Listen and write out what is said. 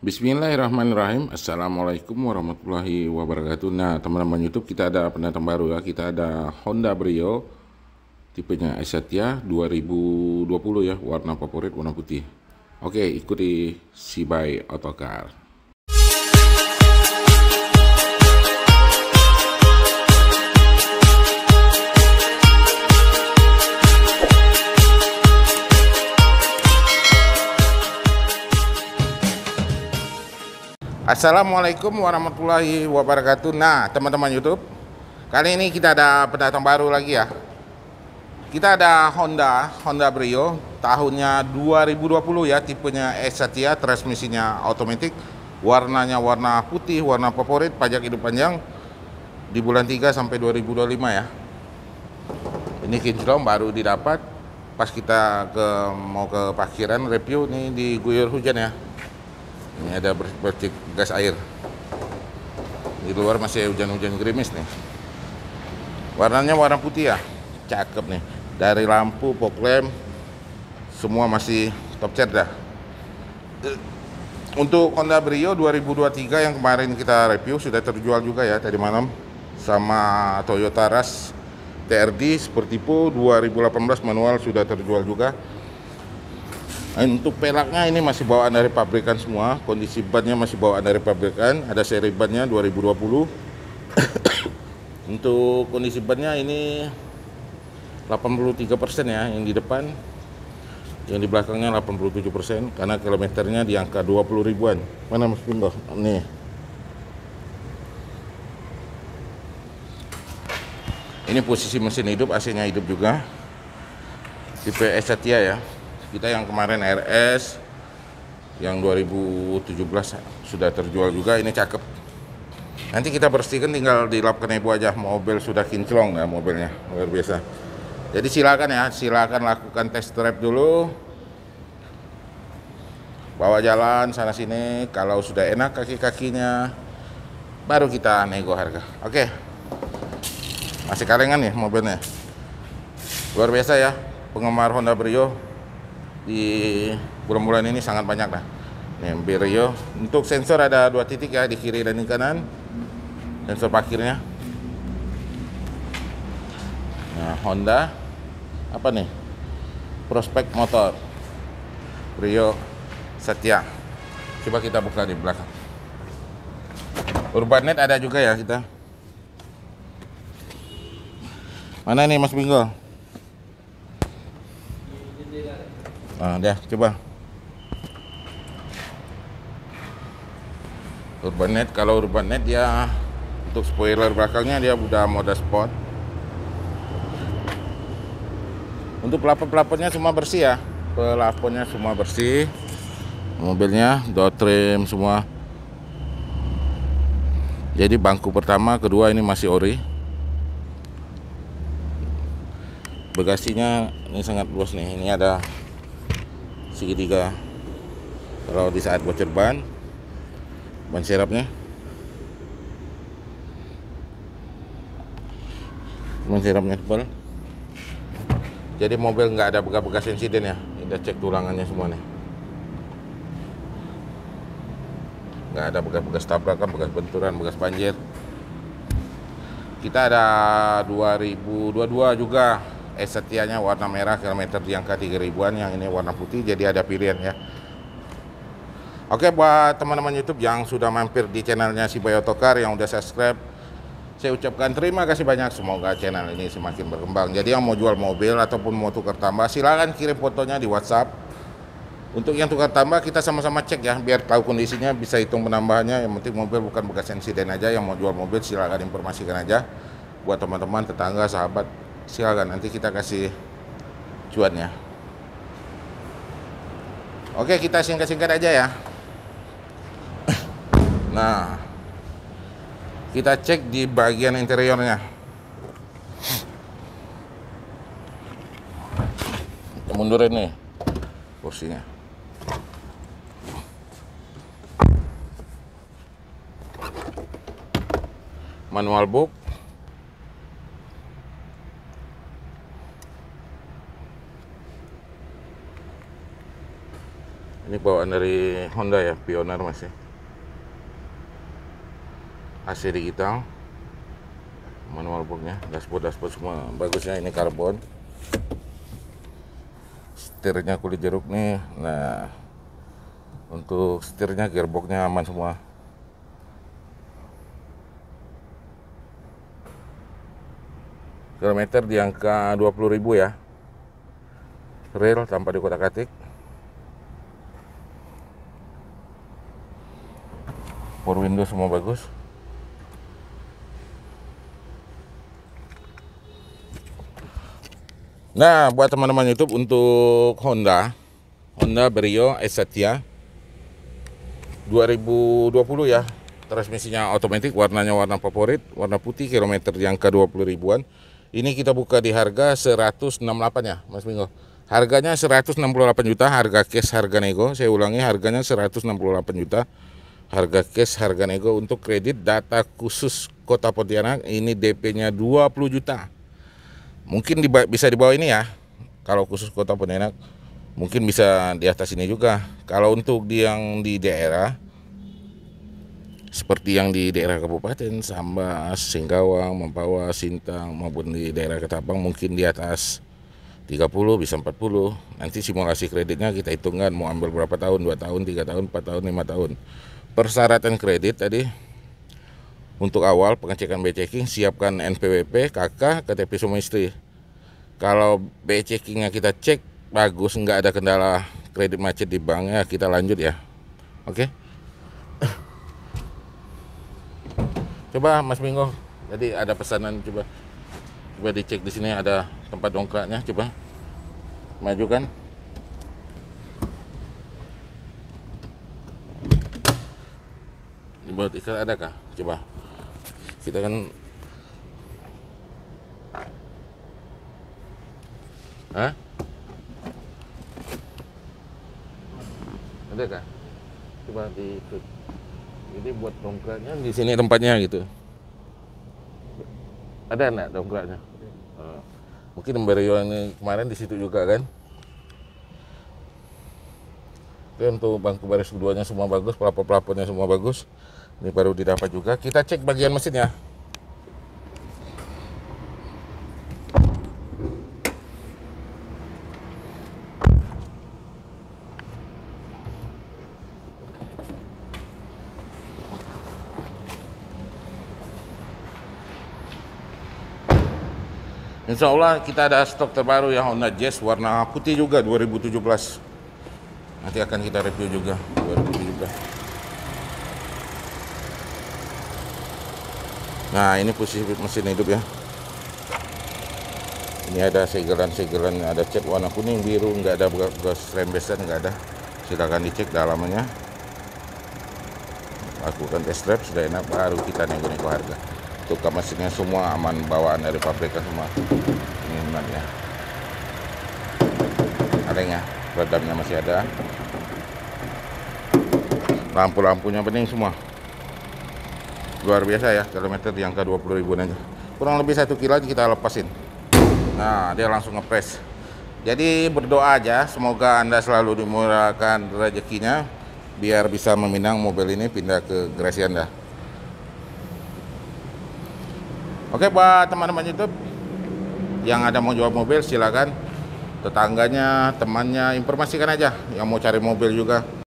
Bismillahirrahmanirrahim. Assalamualaikum warahmatullahi wabarakatuh. Nah teman-teman youtube kita ada pendatang baru ya. Kita ada Honda Brio Tipenya Satya 2020 ya Warna favorit warna putih. Oke ikuti Sibai Autocar Assalamualaikum warahmatullahi wabarakatuh. Nah teman-teman Youtube Kali ini kita ada pendatang baru lagi ya. Kita ada Honda Honda Brio Tahunnya 2020 ya Tipenya S Satya Transmisinya otomatis Warnanya warna putih Warna favorit Pajak hidup panjang Di bulan 3 sampai 2025 ya. Ini kinclong baru didapat Pas kita ke mau ke parkiran review nih diguyur hujan ya ini ada percik gas air. Di luar masih hujan-hujan gerimis nih. Warnanya warna putih ya. Cakep nih. Dari lampu, lamp, semua masih top cat dah. Untuk Honda Brio 2023 yang kemarin kita review sudah terjual juga ya tadi malam sama Toyota Rush TRD Sportivo 2018 manual sudah terjual juga untuk pelaknya ini masih bawaan dari pabrikan semua, kondisi bannya masih bawaan dari pabrikan, ada seri bannya 2020. Untuk kondisi bannya ini 83% ya yang di depan, yang di belakangnya 87% karena kilometernya di angka 20 ribuan. Mana Mas Bimbo? Nih. Ini posisi mesin hidup, AC-nya hidup juga. Tipe S Satya ya kita yang kemarin RS yang 2017 sudah terjual juga ini cakep. Nanti kita bersihkan tinggal dilapkan ibu aja. Mobil sudah kinclong ya mobilnya. Luar biasa. Jadi silakan ya silakan lakukan test drive dulu. Bawa jalan sana sini kalau sudah enak kaki-kakinya baru kita nego harga. Oke. Masih kalengan ya mobilnya. Luar biasa ya penggemar Honda Brio di bulan-bulan ini sangat banyak lah. Nih. Untuk sensor ada dua titik ya di kiri dan di kanan. Sensor parkirnya. Nah, Honda apa nih? Prospek motor. Brio Satya. Coba kita buka di belakang. Urbanet ada juga ya kita. Mana nih Mas Bingo? Nah, dia coba. Urbanet kalau Urbanet dia untuk spoiler belakangnya dia udah mode sport. Untuk pelapon-pelaponnya semua bersih ya. Pelaponnya semua bersih. Mobilnya door trim semua. Jadi bangku pertama, kedua ini masih ori. Bagasinya ini sangat luas nih. Ini ada segitiga. Kalau di saat bocor ban ban serapnya. Ban serapnya tebal. Jadi mobil nggak ada bekas-bekas insiden ya. Kita cek tulangannya semua nih nggak ada bekas-bekas tabrakan bekas benturan bekas banjir. Kita ada 2022 juga es setianya warna merah kilometer di angka 3 ribuan yang ini warna putih jadi ada pilihan ya. Oke buat teman-teman YouTube yang sudah mampir di channelnya si Bayotokar yang udah subscribe saya ucapkan terima kasih banyak. Semoga channel ini semakin berkembang. Jadi yang mau jual mobil ataupun mau tukar tambah silahkan kirim fotonya di WhatsApp. Untuk yang tukar tambah kita sama-sama cek ya biar tahu kondisinya bisa hitung penambahannya. Yang penting mobil bukan bekas insiden aja yang mau jual mobil silahkan informasikan aja. Buat teman-teman tetangga sahabat silakan nanti kita kasih cuannya oke kita singkat-singkat aja ya. Nah kita cek di bagian interiornya. Kita mundurin nih kursinya. Manual book ini bawaan dari Honda ya Pioneer masih. AC digital manual boxnya dashboard dashboard semua bagusnya ini karbon. Setirnya kulit jeruk nih nah untuk setirnya gearboxnya aman semua. Kilometer di angka 20.000 ya. Real tanpa dikotak-atik semua bagus Nah, buat teman-teman YouTube untuk Honda, Honda Brio S Satya 2020 ya. Transmisinya otomatis, warnanya warna favorit, warna putih, kilometer yang ke 20 ribuan. Ini kita buka di harga 168 ya, Mas Minggu. Harganya 168 juta, harga cash, harga nego. Saya ulangi, harganya 168 juta. Harga cash, harga nego untuk kredit data khusus Kota Pontianak. Ini DP-nya 20 juta. Mungkin bisa di bawah ini ya. Kalau khusus kota Pontianak mungkin bisa di atas ini juga. Kalau untuk di yang di daerah seperti yang di daerah kabupaten Sambas, Singkawang, Mempawah, Sintang maupun di daerah Ketapang mungkin di atas 30 bisa 40 nanti simulasi kreditnya kita hitungkan mau ambil berapa tahun 2 tahun 3 tahun 4 tahun 5 tahun persyaratan kredit tadi untuk awal pengecekan B checking siapkan NPWP, KK, KTP suami istri. Kalau B checkingnya kita cek bagus, nggak ada kendala kredit macet di bank ya kita lanjut ya. Oke. Coba Mas Minggu, jadi ada pesanan coba coba dicek di sini ada tempat dongkraknya coba maju buat ada kah coba kita kan Hah? Ada kah? Coba diikut. Ini buat dongkraknya di sini tempatnya gitu. Ada enggak dongkraknya? Oh. Mungkin Mberio ini kemarin di situ juga kan? Oke untuk bangku baris keduanya semua bagus, pelapor-pelapornya semua bagus. Ini baru didapat juga. Kita cek bagian mesinnya. Insya Allah kita ada stok terbaru ya Honda Jazz warna putih juga 2017. Nanti akan kita review juga 2017. Nah ini posisi mesin hidup ya. Ini ada segelan-segelan, ada cat warna kuning, biru, nggak ada bekas rembesan, nggak ada. Silakan dicek dalamannya. Lakukan test drive sudah enak, baru kita nego-nego harga. Untuk mesinnya semua aman bawaan dari pabrikan semua. Ini benarnya. Adanya, redamnya masih ada. Lampu-lampunya bening semua luar biasa ya kilometer di angka 20 ribuan aja. Kurang lebih satu kilo kita lepasin. Nah dia langsung ngepres jadi berdoa aja semoga anda selalu dimurahkan rezekinya biar bisa meminang mobil ini pindah ke garasi anda. Oke buat teman-teman YouTube yang ada mau jual mobil silakan. Tetangganya temannya informasikan aja. Yang mau cari mobil juga